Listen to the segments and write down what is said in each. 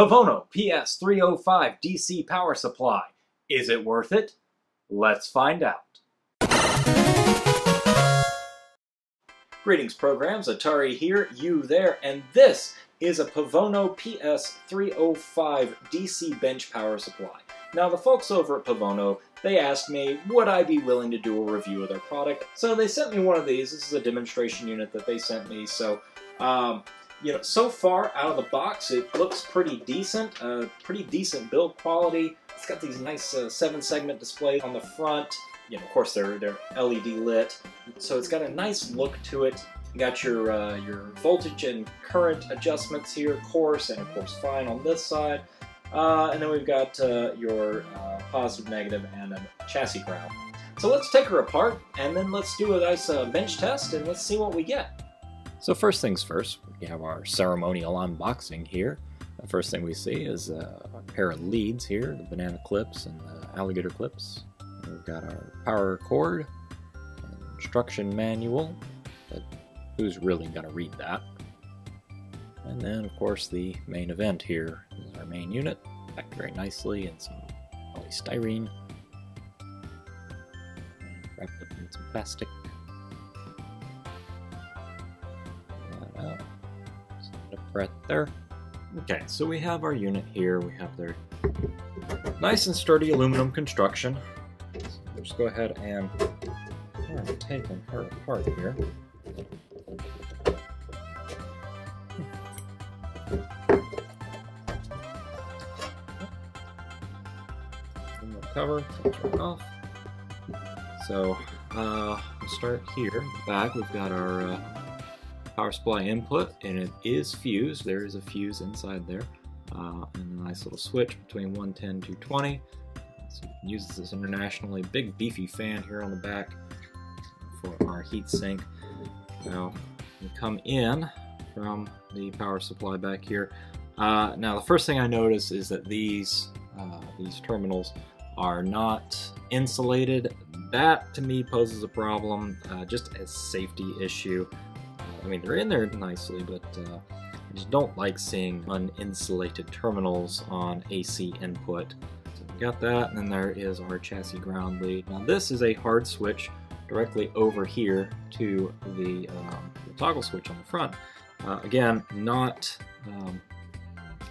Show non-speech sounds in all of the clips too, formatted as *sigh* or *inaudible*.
Pevono PS305 DC power supply. Is it worth it? Let's find out. Greetings programs, Atari here, you there, and this is a Pevono PS305 DC bench power supply. Now the folks over at Pevono, they asked me would I be willing to do a review of their product, so they sent me one of these. This is a demonstration unit that they sent me, so um, you know, so far out of the box, it looks pretty decent. Uh, pretty decent build quality. It's got these nice uh, seven-segment displays on the front. You know, of course, they're they're LED lit, so it's got a nice look to it. You got your uh, your voltage and current adjustments here, coarse and of course fine on this side. Uh, and then we've got uh, your uh, positive, negative, and a chassis ground. So let's take her apart, and then let's do a nice bench test, and let's see what we get. So first things first, we have our ceremonial unboxing here. The first thing we see is a pair of leads here, the banana clips and the alligator clips. We've got our power cord, instruction manual, but who's really going to read that? And then, of course, the main event here is our main unit, packed very nicely in some polystyrene, and wrapped up in some plastic. Right there. Okay, so we have our unit here. We have their nice and sturdy aluminum construction. We'll just go ahead and start taking her apart here. cover, off. So, uh, we'll start here. Back, we've got our uh, power supply input, and it is fused. There is a fuse inside there, uh, and a nice little switch between 110 to 20. So you can use this internationally big beefy fan here on the back for our heat sink. Now, we come in from the power supply back here. Uh, now, the first thing I notice is that these uh, these terminals are not insulated. That to me poses a problem, uh, just a safety issue. I mean, they're in there nicely, but uh, I just don't like seeing uninsulated terminals on AC input. So we got that, and then there is our chassis ground lead. Now this is a hard switch directly over here to the, um, the toggle switch on the front. Uh, again, not um,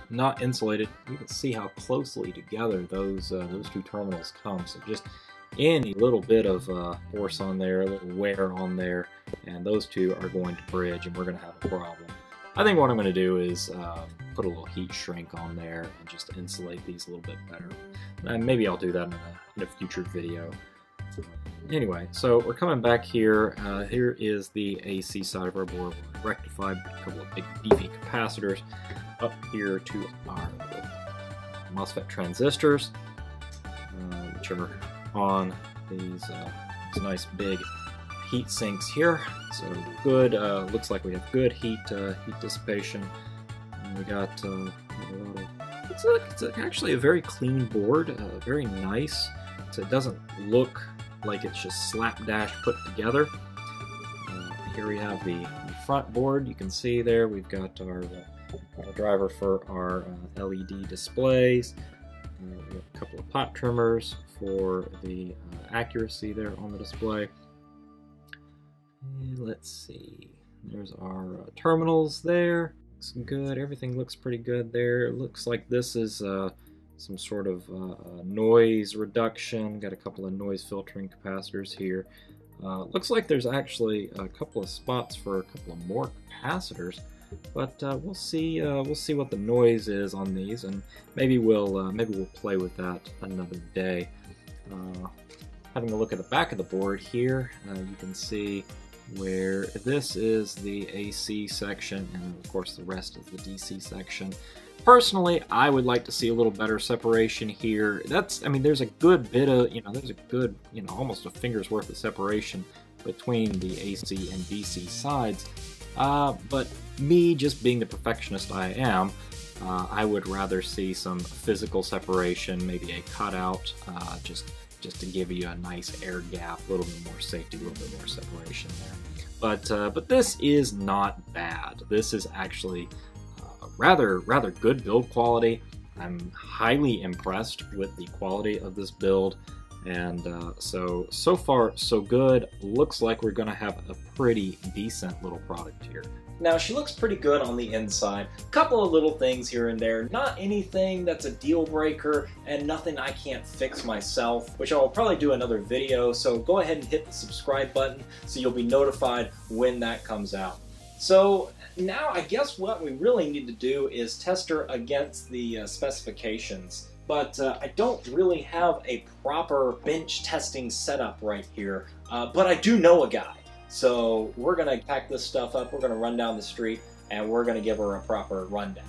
not insulated. You can see how closely together those uh, those two terminals come. So just any little bit of uh, force on there, a little wear on there, and those two are going to bridge and we're going to have a problem. I think what I'm going to do is uh, put a little heat shrink on there and just insulate these a little bit better. And maybe I'll do that in a, in a future video. Anyway, so we're coming back here. Uh, here is the AC side of our board. We're rectified a couple of big beefy capacitors up here to our MOSFET transistors, uh, which are on these, uh, these nice big heat sinks here. So good, uh, looks like we have good heat uh, heat dissipation. And we got uh, a lot of, it's, a, it's a, actually a very clean board, uh, very nice. So it doesn't look like it's just slapdash put together. Uh, here we have the, the, front board. You can see there we've got our, our driver for our LED displays. Uh, a couple of pot trimmers for the uh, accuracy there on the display. And let's see, there's our uh, terminals there. Looks good, everything looks pretty good there. Looks like this is uh, some sort of uh, noise reduction. Got a couple of noise filtering capacitors here. Uh, looks like there's actually a couple of spots for a couple of more capacitors but uh, we'll see uh, we'll see what the noise is on these and maybe we'll uh, maybe we'll play with that another day uh, having a look at the back of the board here uh, you can see where this is the AC section and of course the rest is the DC section. Personally I would like to see a little better separation here. That's I mean there's a good bit of you know there's a good you know almost a finger's worth of separation between the AC and DC sides. Uh, but me, just being the perfectionist I am, uh, I would rather see some physical separation, maybe a cutout, uh, just just to give you a nice air gap, a little bit more safety, a little bit more separation there. But uh, but this is not bad. This is actually uh, rather rather good build quality. I'm highly impressed with the quality of this build. And uh, so, so far, so good. Looks like we're going to have a pretty decent little product here. Now, she looks pretty good on the inside. A couple of little things here and there. Not anything that's a deal breaker and nothing I can't fix myself, which I'll probably do another video. So go ahead and hit the subscribe button so you'll be notified when that comes out. So now I guess what we really need to do is test her against the uh, specifications but uh, I don't really have a proper bench testing setup right here. Uh, but I do know a guy. So we're going to pack this stuff up, we're going to run down the street, and we're going to give her a proper rundown.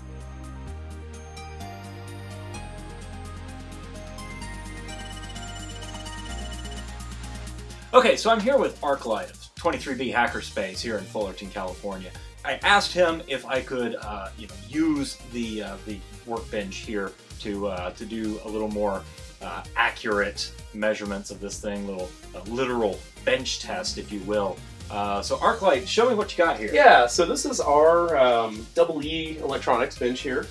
Okay, so I'm here with Arclight of 23B Hackerspace here in Fullerton, California. I asked him if I could, uh, you know, use the uh, the workbench here to uh, to do a little more uh, accurate measurements of this thing, little uh, literal bench test, if you will. Uh, so ArcLight, show me what you got here. Yeah, so this is our um, double E electronics bench here.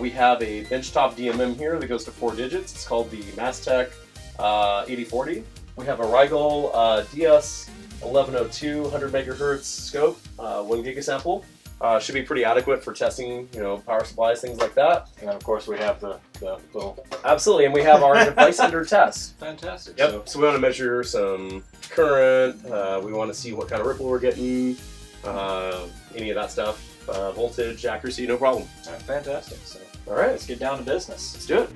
We have a benchtop DMM here that goes to four digits. It's called the Mastech uh, 8040. We have a Rigol DS 1102 100 megahertz scope, one gigasample. Uh, should be pretty adequate for testing, you know, power supplies, things like that. And of course, we have the, the little. Absolutely, and we have our device under *laughs* test. Fantastic. Yep. So, so we want to measure some current. Uh, we want to see what kind of ripple we're getting. Uh, any of that stuff. Uh, voltage, accuracy, no problem. fantastic. So, all right, let's get down to business. Let's do it.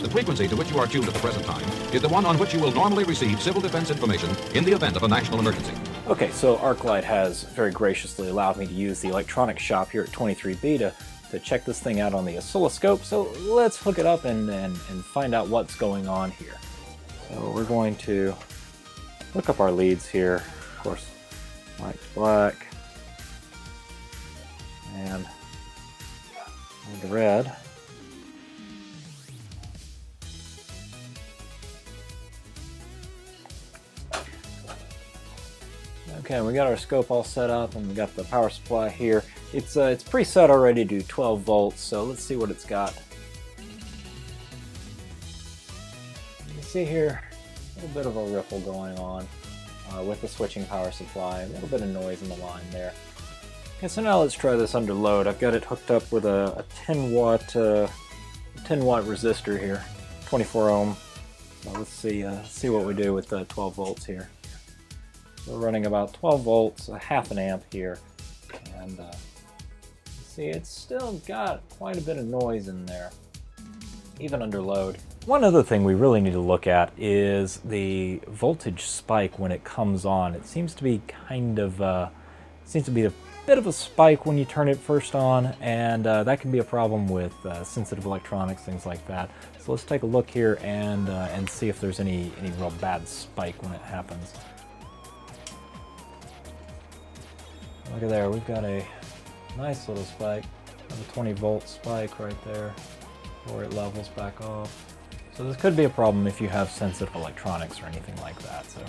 The frequency to which you are tuned at the present time is the one on which you will normally receive civil defense information in the event of a national emergency. Okay, so ArcLight has very graciously allowed me to use the electronics shop here at 23B to, to check this thing out on the oscilloscope. So let's hook it up and, and, and find out what's going on here. So we're going to look up our leads here. Of course, white black. And the red. Okay, we got our scope all set up and we got the power supply here. It's uh, it's preset already to 12 volts, so let's see what it's got. You can see here a little bit of a ripple going on uh, with the switching power supply, a little bit of noise in the line there. Okay, so now let's try this under load. I've got it hooked up with a, a 10 watt uh, 10 watt resistor here, 24 ohm. So let's see uh, see what we do with the 12 volts here. We're running about 12 volts, a half an amp here, and uh, see it's still got quite a bit of noise in there, even under load. One other thing we really need to look at is the voltage spike when it comes on. It seems to be kind of, uh, seems to be a bit of a spike when you turn it first on, and uh, that can be a problem with uh, sensitive electronics, things like that. So let's take a look here and, uh, and see if there's any, any real bad spike when it happens. Look at there, we've got a nice little spike, a 20 volt spike right there, where it levels back off. So this could be a problem if you have sensitive electronics or anything like that. So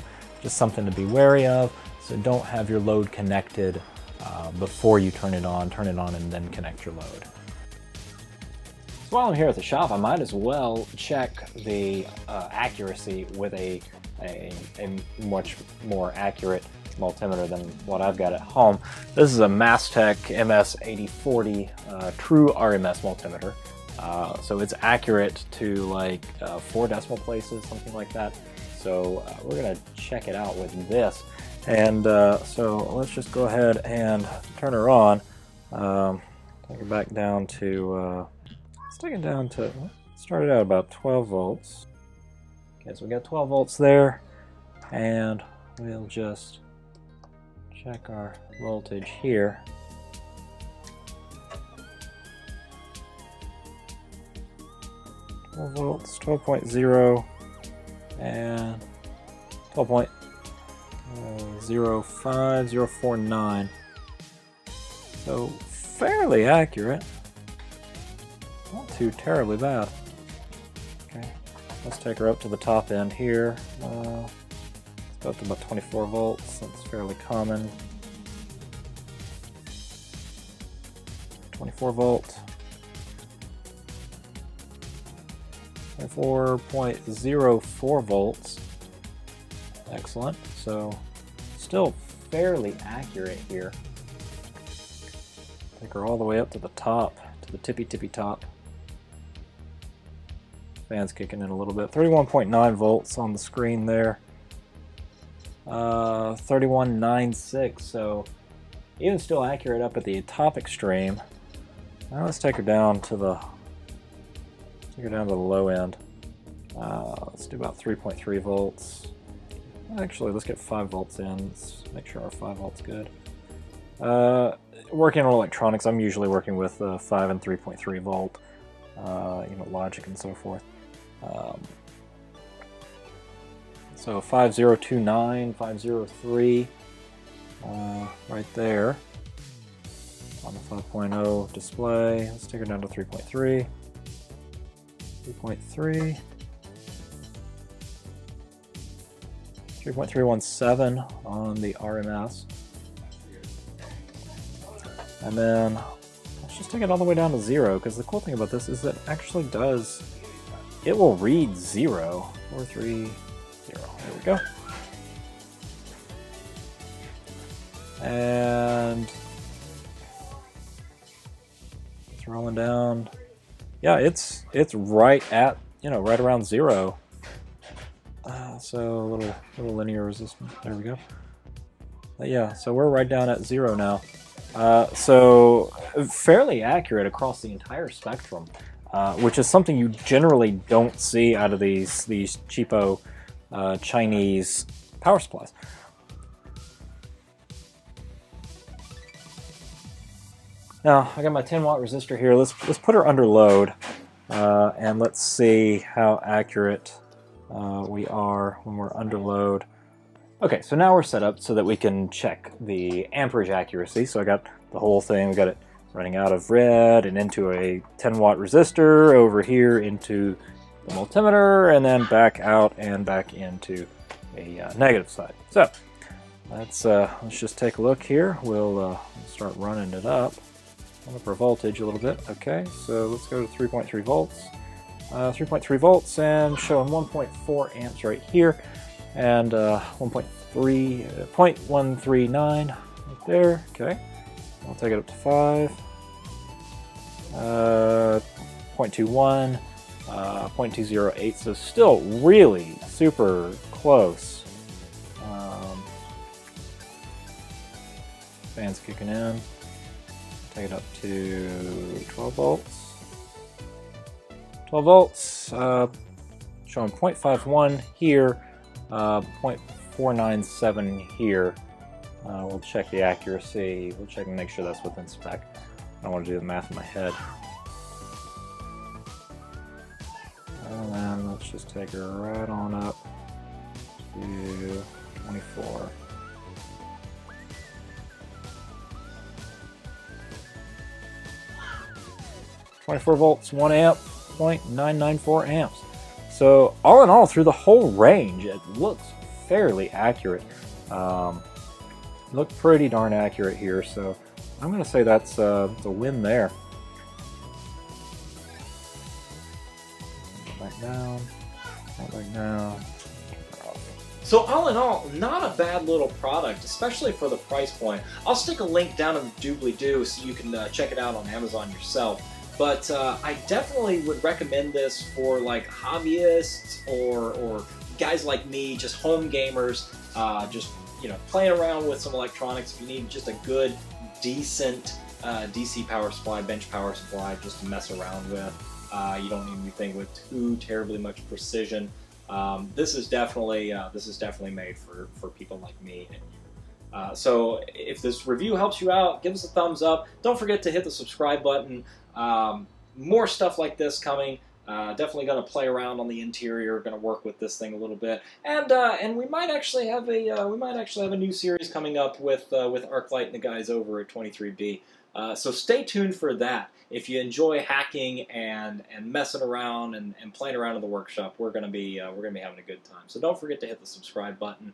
just something to be wary of. So don't have your load connected uh, before you turn it on. Turn it on and then connect your load. So while I'm here at the shop, I might as well check the uh, accuracy with a, a, a much more accurate multimeter than what I've got at home. This is a Mastech MS8040 uh, true RMS multimeter. Uh, so it's accurate to like uh, four decimal places, something like that. So uh, we're gonna check it out with this. And uh, so let's just go ahead and turn her on. Um, take her back down to, uh, let's take it down to, started out about 12 volts. Okay, so we got 12 volts there. And we'll just check our voltage here. Twelve volts, twelve point zero, and twelve point zero five zero four nine. So fairly accurate. Not too terribly bad. Okay, let's take her up to the top end here. Uh, that's to about 24 volts, that's fairly common. 24 volt. 24.04 volts. Excellent. So still fairly accurate here. Take her all the way up to the top, to the tippy tippy top. Fan's kicking in a little bit. 31.9 volts on the screen there. Uh, 31.96, so even still accurate up at the top extreme. Now let's take her down to the take her down to the low end. Uh, let's do about 3.3 volts. Actually, let's get 5 volts in. Let's make sure our 5 volts good. Uh, working on electronics, I'm usually working with uh, 5 and 3.3 volt, uh, you know, logic and so forth. Um, so 5029, 503, uh, right there on the 5.0 display. Let's take her down to 3.3. 3.3. 3.317 on the RMS. And then let's just take it all the way down to zero, because the cool thing about this is that it actually does, it will read zero. Four, three. There we go. And it's rolling down. Yeah, it's it's right at you know right around zero. Uh, so a little little linear resistance. There we go. But yeah, so we're right down at zero now. Uh, so fairly accurate across the entire spectrum, uh, which is something you generally don't see out of these these cheapo uh, Chinese power supplies. Now I got my 10 watt resistor here. Let's let's put her under load, uh, and let's see how accurate uh, we are when we're under load. Okay, so now we're set up so that we can check the amperage accuracy. So I got the whole thing. We got it running out of red and into a 10 watt resistor over here into the multimeter and then back out and back into a uh, negative side. So let's uh, let's just take a look here. We'll uh, start running it up. Up our voltage a little bit. Okay, so let's go to 3.3 volts. Uh, 3.3 volts and showing 1.4 amps right here and uh, 1.3 uh, 0.139 right there. Okay, I'll take it up to 5. Uh, 0.21, uh, 0.208, so still really super close. Um, fans kicking in. Take it up to 12 volts. 12 volts, uh, showing 0.51 here, uh, 0.497 here. Uh, we'll check the accuracy. We'll check and make sure that's within spec. I don't want to do the math in my head. Just take her right on up to 24. 24 volts, 1 amp, 0.994 amps. So all in all, through the whole range, it looks fairly accurate. Um, look pretty darn accurate here, so I'm going to say that's uh, the win there. Back down, So all in all, not a bad little product, especially for the price point. I'll stick a link down in the doobly-doo so you can uh, check it out on Amazon yourself. But uh, I definitely would recommend this for like hobbyists or, or guys like me, just home gamers, uh, just you know playing around with some electronics. If you need just a good, decent uh, DC power supply, bench power supply, just to mess around with. Uh, you don't need anything with too terribly much precision. Um, this is definitely uh, this is definitely made for for people like me and you. Uh, so if this review helps you out, give us a thumbs up. Don't forget to hit the subscribe button. Um, more stuff like this coming. Uh, definitely going to play around on the interior. Going to work with this thing a little bit, and uh, and we might actually have a uh, we might actually have a new series coming up with uh, with ArcLight and the guys over at 23B. Uh, so stay tuned for that. If you enjoy hacking and and messing around and, and playing around in the workshop, we're gonna be uh, we're gonna be having a good time. So don't forget to hit the subscribe button.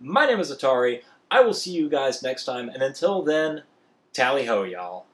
My name is Atari. I will see you guys next time, and until then, tally ho, y'all.